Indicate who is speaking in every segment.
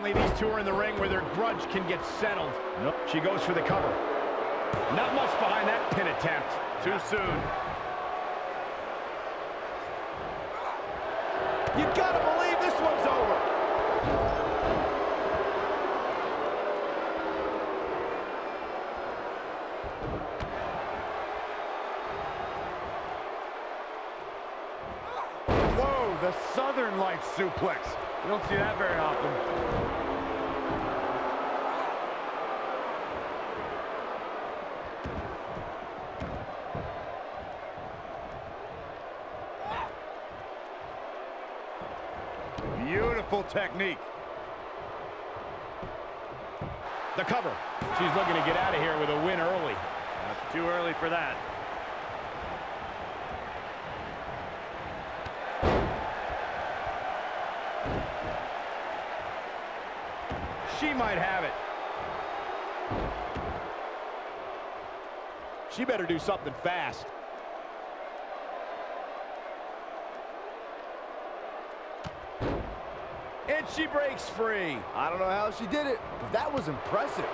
Speaker 1: Finally, these two are in the ring where their grudge can get settled. Nope. She goes for the cover. Not much behind that pin attempt. Too soon.
Speaker 2: You gotta believe this one's over.
Speaker 1: Whoa, the Southern Lights suplex. You don't see that very often. Beautiful technique. The cover. She's looking to get out of here with a win early. Not too early for that. She might have it. She better do something fast. And she breaks free.
Speaker 2: I don't know how she did it, but that was impressive.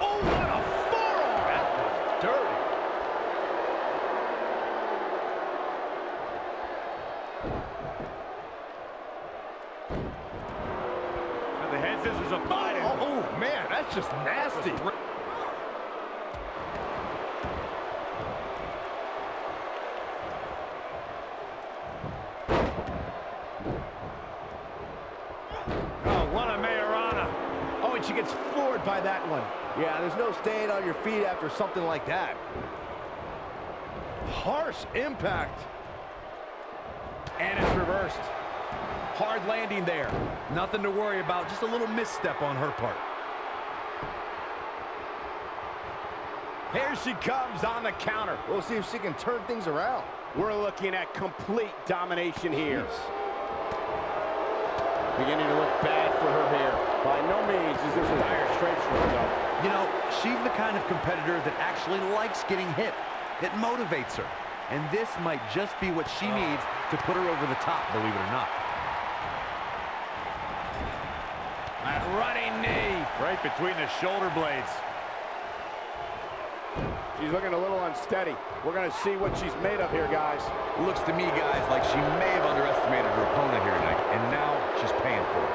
Speaker 1: Oh, what a forearm! That was dirty. Scissors biting.
Speaker 2: Oh, oh, man, that's just nasty.
Speaker 1: Oh, what a Mayorana. Oh, and she gets floored by that one.
Speaker 2: Yeah, there's no staying on your feet after something like that.
Speaker 1: Harsh impact. And it's reversed. Hard landing there.
Speaker 3: Nothing to worry about, just a little misstep on her part.
Speaker 1: Here she comes on the counter.
Speaker 2: We'll see if she can turn things around.
Speaker 1: We're looking at complete domination here. Beginning to look bad for her here. By no means is this dire straits for her, though.
Speaker 3: You know, she's the kind of competitor that actually likes getting hit. It motivates her. And this might just be what she oh. needs to put her over the top, believe it or not.
Speaker 1: That running knee. Right between the shoulder blades. She's looking a little unsteady. We're going to see what she's made of here, guys.
Speaker 3: Looks to me, guys, like she may have underestimated her opponent here tonight, and now she's paying for it.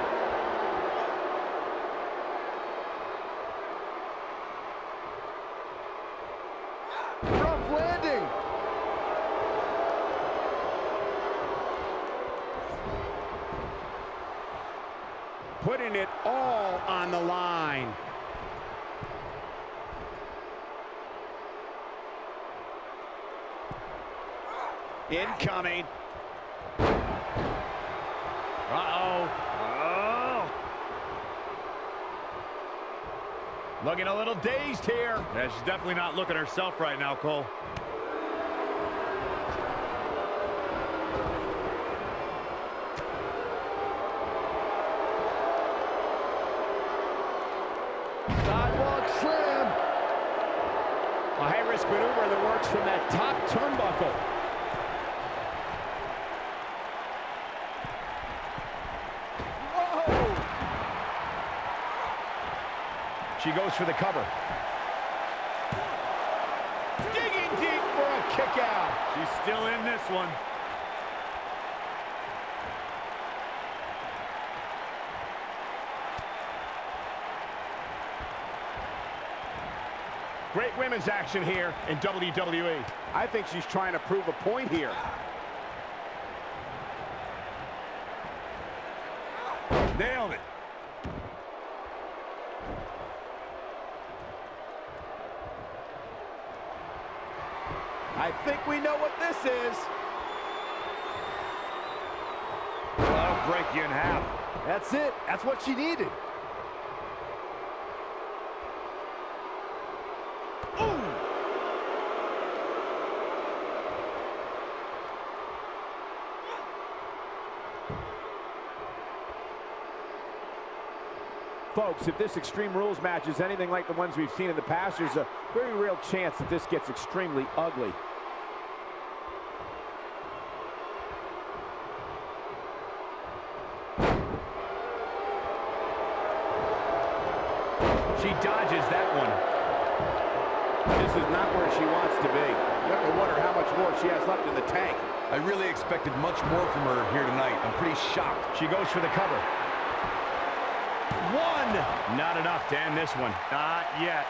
Speaker 2: Rough landing.
Speaker 1: Putting it all on the line. Incoming. Uh-oh. Oh. Looking a little dazed here. Yeah, she's definitely not looking herself right now, Cole. high-risk maneuver that works from that top turnbuckle. She goes for the cover. Digging deep for a kick out.
Speaker 3: She's still in this one.
Speaker 1: Women's action here in WWE. I think she's trying to prove a point here.
Speaker 3: Nailed it.
Speaker 1: I think we know what this is.
Speaker 3: That'll break you in half.
Speaker 2: That's it. That's what she needed.
Speaker 1: Folks, if this Extreme Rules match is anything like the ones we've seen in the past, there's a very real chance that this gets extremely ugly. She dodges that one. This is not where she wants to be. You have to wonder how much more she has left in the tank.
Speaker 3: I really expected much more from her here tonight. I'm pretty shocked.
Speaker 1: She goes for the cover. One! Not enough to end this one.
Speaker 3: Not yet.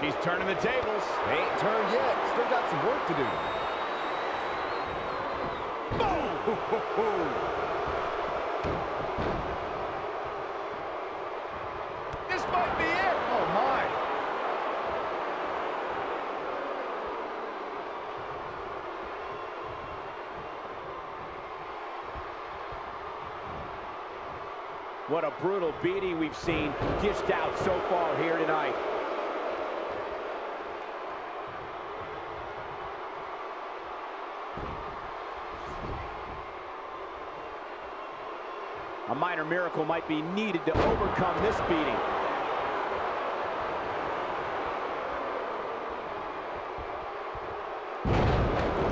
Speaker 1: She's turning the tables.
Speaker 2: They ain't turned yet. Still got some work to do.
Speaker 1: This might be it. Oh, my. What a brutal beating we've seen dished out so far here tonight. A minor miracle might be needed to overcome this beating.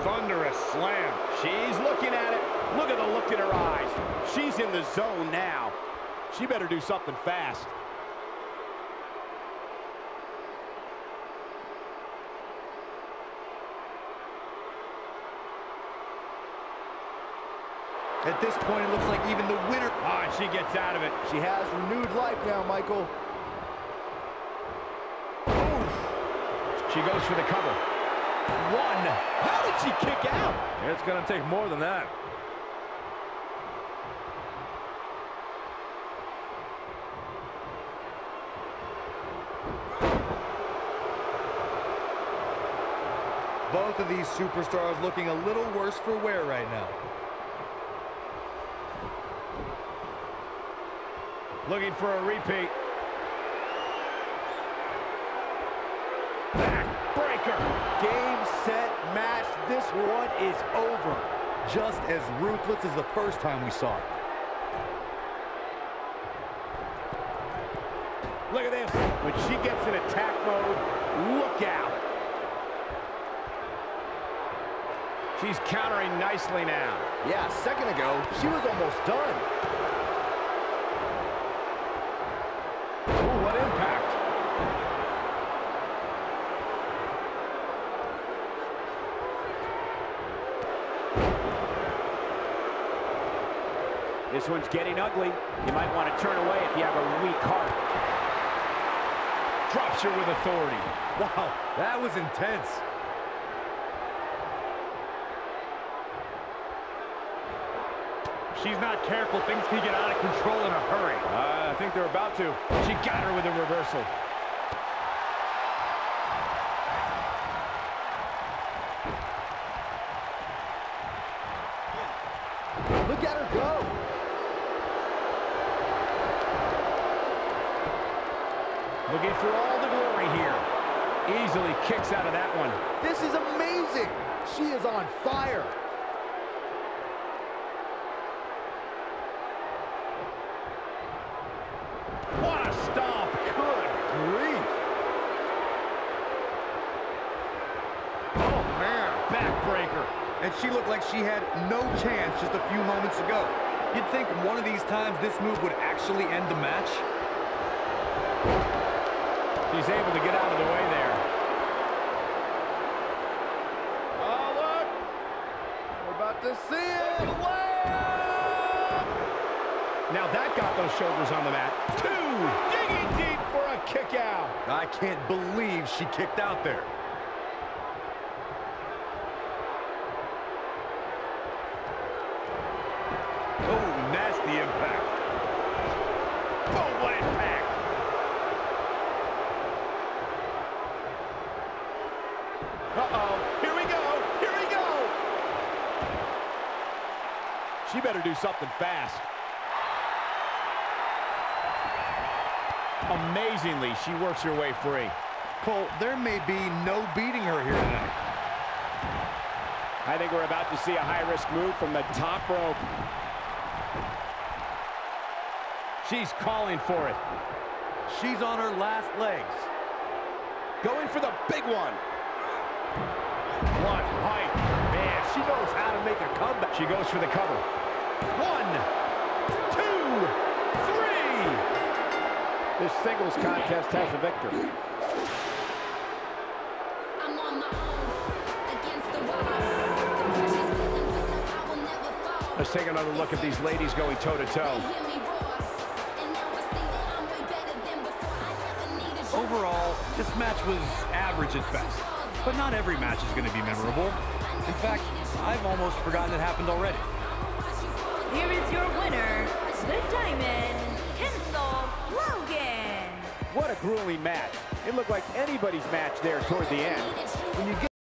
Speaker 3: Thunderous slam.
Speaker 1: She's looking at it. Look at the look in her eyes. She's in the zone now. She better do something fast.
Speaker 3: At this point, it looks like even the winner...
Speaker 1: Ah, and she gets out of it.
Speaker 2: She has renewed life now, Michael.
Speaker 1: She goes for the cover. One. How did she kick out?
Speaker 3: It's going to take more than that. Both of these superstars looking a little worse for wear right now.
Speaker 1: Looking for a repeat. Backbreaker.
Speaker 2: Game, set, match. This one is over.
Speaker 3: Just as ruthless as the first time we saw it.
Speaker 1: Look at this. When she gets in attack mode, look out. She's countering nicely now.
Speaker 2: Yeah, a second ago, she was almost done.
Speaker 1: Ooh, what impact. This one's getting ugly. You might want to turn away if you have a weak heart. Drops her with authority.
Speaker 3: Wow, that was intense. She's not careful. Things can get out of control in a hurry.
Speaker 1: Uh, I think they're about to. She got her with a reversal. for all the glory here. Easily kicks out of that one.
Speaker 2: This is amazing. She is on fire. What a stomp. Good grief. Oh, man. Backbreaker.
Speaker 3: And she looked like she had no chance just a few moments ago. You'd think one of these times this move would actually end the match.
Speaker 1: She's able to get out of the way there.
Speaker 2: Oh, look! We're about to see it! Way!
Speaker 1: Now that got those shoulders on the mat. Two! Digging deep for a kick out.
Speaker 3: I can't believe she kicked out there. Oh, nasty impact.
Speaker 1: Boom, what impact. Uh-oh, here we go, here we go. She better do something fast. Amazingly, she works her way free.
Speaker 3: Cole, there may be no beating her here tonight.
Speaker 1: I think we're about to see a high-risk move from the top rope. She's calling for it.
Speaker 3: She's on her last legs.
Speaker 1: Going for the big one. What height. Man, she knows how to make a comeback. She goes for the cover. One, two, three. This singles contest has a victor.
Speaker 4: I'm on my own against the wall. The pressure's building, but I will never fall.
Speaker 1: Let's take another look at these ladies going toe-to-toe.
Speaker 4: They hear me roar, and now I see that I'm way better than before. I never needed you.
Speaker 5: Overall, this match was average at best. But not every match is going to be memorable. In fact, I've almost forgotten it happened already.
Speaker 6: Here is your winner, the Diamond, Tinsel Logan.
Speaker 1: What a grueling match. It looked like anybody's match there toward the end.